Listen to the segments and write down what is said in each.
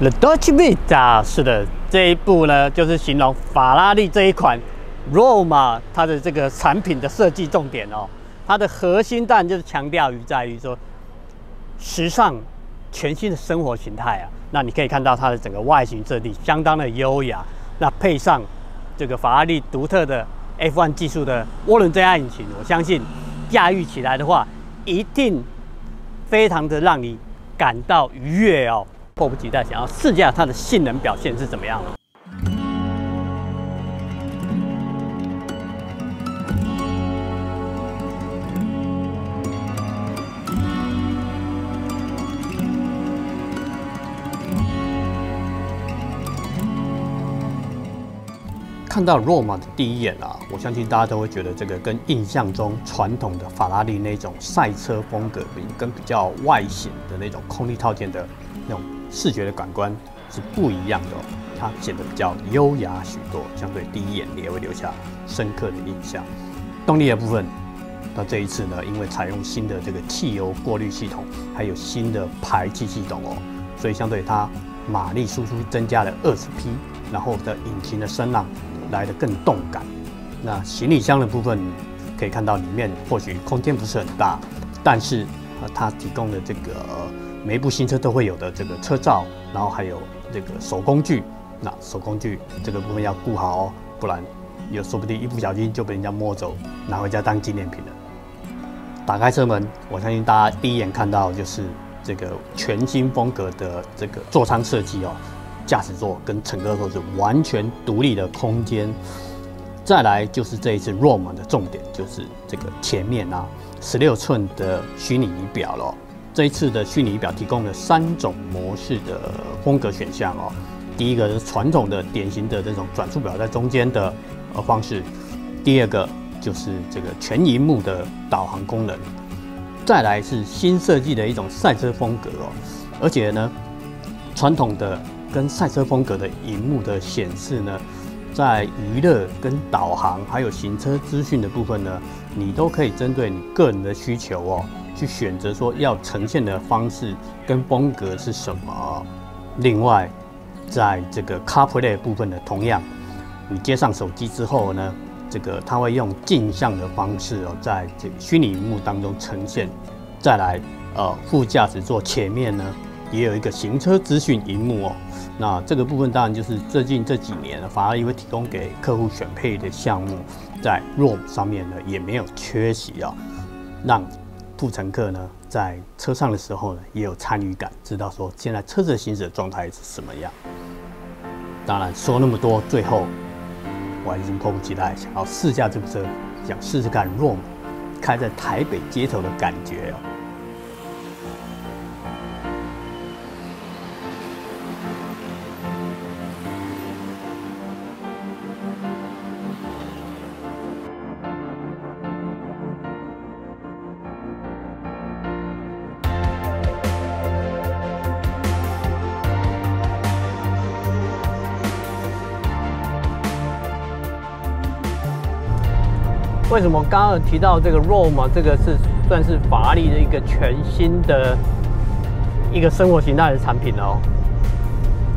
The Dolce Vita，是的，这一部呢，就是形容法拉利这一款 Roma 它的这个产品的设计重点哦。它的核心当然就是强调于在于说，时尚、全新的生活形态啊。那你可以看到它的整个外形设计相当的优雅，那配上这个法拉利独特的 F1 技术的涡轮增压引擎，我相信驾驭起来的话，一定非常的让你感到愉悦哦。迫不及待想要试驾它的性能表现是怎么样的。看到 Roma 的第一眼啊，我相信大家都会觉得这个跟印象中传统的法拉利那种赛车风格，跟比较外显的那种空力套件的那种。视觉的感官是不一样的，它显得比较优雅许多，相对第一眼你也会留下深刻的印象。动力的部分，那这一次呢，因为采用新的这个汽油过滤系统，还有新的排气系统哦，所以相对它马力输出增加了二十匹，然后的引擎的声浪来得更动感。那行李箱的部分可以看到里面或许空间不是很大，但是它提供的这个。每一部新车都会有的这个车罩，然后还有这个手工具。那手工具这个部分要顾好哦，不然有说不定一不小心就被人家摸走，拿回家当纪念品了。打开车门，我相信大家第一眼看到就是这个全新风格的这个座舱设计哦，驾驶座跟乘客座是完全独立的空间。再来就是这一次 ROM 的重点，就是这个前面啊，十六寸的虚拟仪表了。这一次的虚拟仪表提供了三种模式的风格选项哦。第一个是传统的典型的这种转速表在中间的呃方式，第二个就是这个全荧幕的导航功能，再来是新设计的一种赛车风格哦。而且呢，传统的跟赛车风格的荧幕的显示呢，在娱乐跟导航还有行车资讯的部分呢，你都可以针对你个人的需求哦。去选择说要呈现的方式跟风格是什么。另外，在这个 CarPlay 部分的同样，你接上手机之后呢，这个它会用镜像的方式哦，在这个虚拟屏幕当中呈现。再来，呃，副驾驶座前面呢，也有一个行车资讯荧幕哦。那这个部分当然就是最近这几年法拉利会提供给客户选配的项目，在 ROM 上面呢也没有缺席啊，让。副乘客呢，在车上的时候呢，也有参与感，知道说现在车子行驶的状态是什么样。当然说那么多，最后我已经迫不及待想要试驾这部车，想试试看 ROM 开在台北街头的感觉哦。为什么刚刚提到这个 Rome 这个是算是法拉利的一个全新的一个生活形态的产品哦？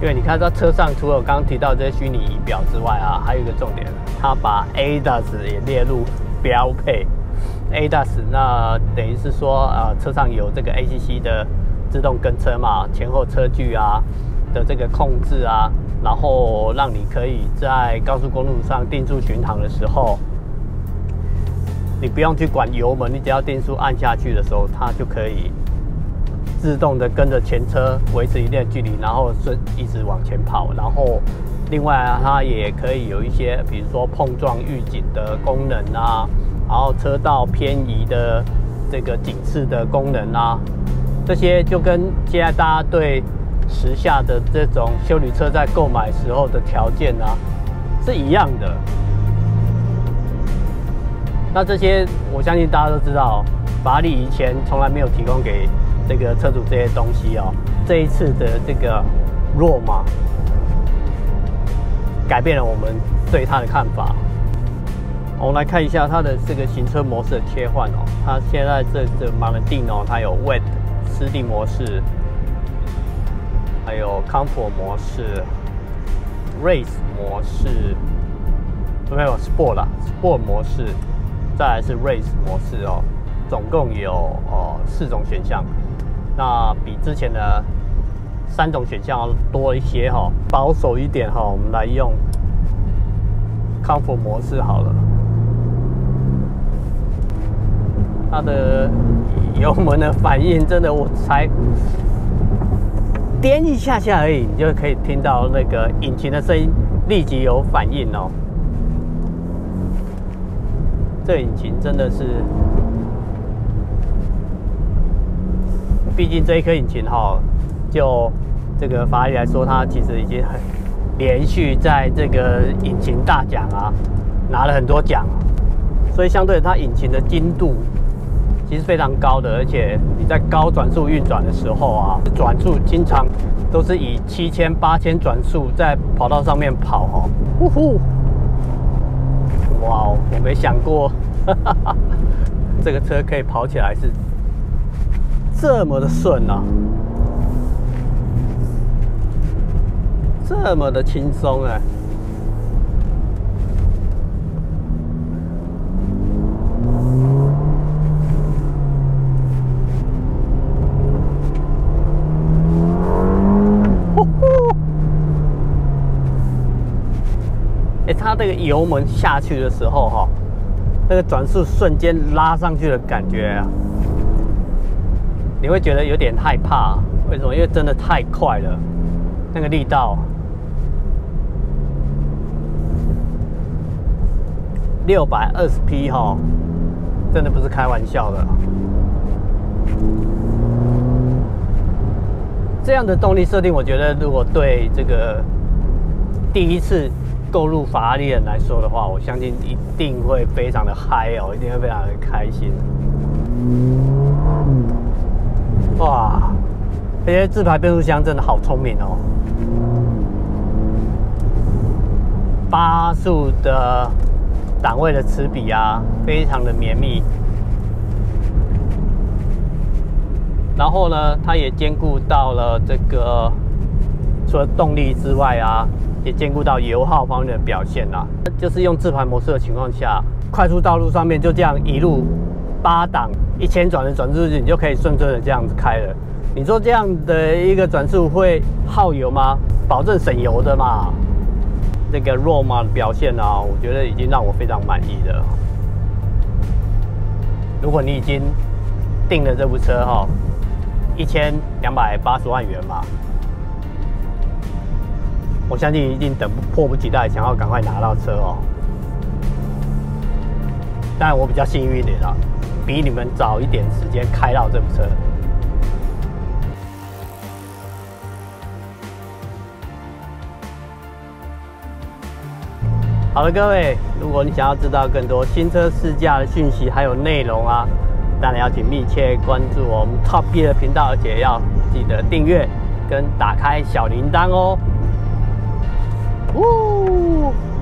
因为你看它车上除了我刚刚提到这些虚拟仪表之外啊，还有一个重点，它把 ADAS 也列入标配。ADAS 那等于是说呃车上有这个 ACC 的自动跟车嘛，前后车距啊的这个控制啊，然后让你可以在高速公路上定速巡航的时候。你不用去管油门，你只要定速按下去的时候，它就可以自动的跟着前车维持一定的距离，然后顺一直往前跑。然后，另外，它也可以有一些，比如说碰撞预警的功能啊，然后车道偏移的这个警示的功能啊，这些就跟现在大家对时下的这种修理车在购买时候的条件啊是一样的。那这些，我相信大家都知道，法拉利以前从来没有提供给这个车主这些东西哦。这一次的这个 Roma 改变了我们对它的看法。我们来看一下它的这个行车模式的切换哦。它现在这这马 n 定哦，它有 Wet 湿地模式，还有 Comfort 模式、Race 模式，没有 Sport 啦，Sport 模式，再来是 Race 模式哦，总共有哦四种选项，那比之前的三种选项要多一些哈，保守一点哈，我们来用 Comfort 模式好了。它的油门的反应真的，我才颠一下下而已，你就可以听到那个引擎的声音立即有反应哦。这引擎真的是，毕竟这一颗引擎哈，就这个法拉利来说，它其实已经很连续在这个引擎大奖啊拿了很多奖，所以相对它引擎的精度。其实非常高的，而且你在高转速运转的时候啊，转速经常都是以七千、八千转速在跑道上面跑哦。呼呼！哇哦，我没想过，这个车可以跑起来是这么的顺啊，这么的轻松哎。哎，它这个油门下去的时候，哈，那个转速瞬间拉上去的感觉啊，你会觉得有点害怕。为什么？因为真的太快了，那个力道，六百二十匹哈，真的不是开玩笑的。这样的动力设定，我觉得如果对这个第一次。购入法拉利人来说的话，我相信一定会非常的嗨哦，一定会非常的开心。哇，这些自排变速箱真的好聪明哦！八速的档位的齿比啊，非常的绵密。然后呢，它也兼顾到了这个除了动力之外啊。也兼顾到油耗方面的表现啦，就是用自排模式的情况下，快速道路上面就这样一路八档一千转的转速，你就可以顺顺的这样子开了。你说这样的一个转速会耗油吗？保证省油的嘛。这个 ROM 的表现啊，我觉得已经让我非常满意的。如果你已经订了这部车哈，一千两百八十万元嘛。我相信一定等迫不及待，想要赶快拿到车哦。但我比较幸运一点啦，比你们早一点时间开到这部车。好了，各位，如果你想要知道更多新车试驾的讯息还有内容啊，当然要请密切关注我们 Top B 的频道，而且要记得订阅跟打开小铃铛哦。Woo!